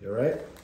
You all right?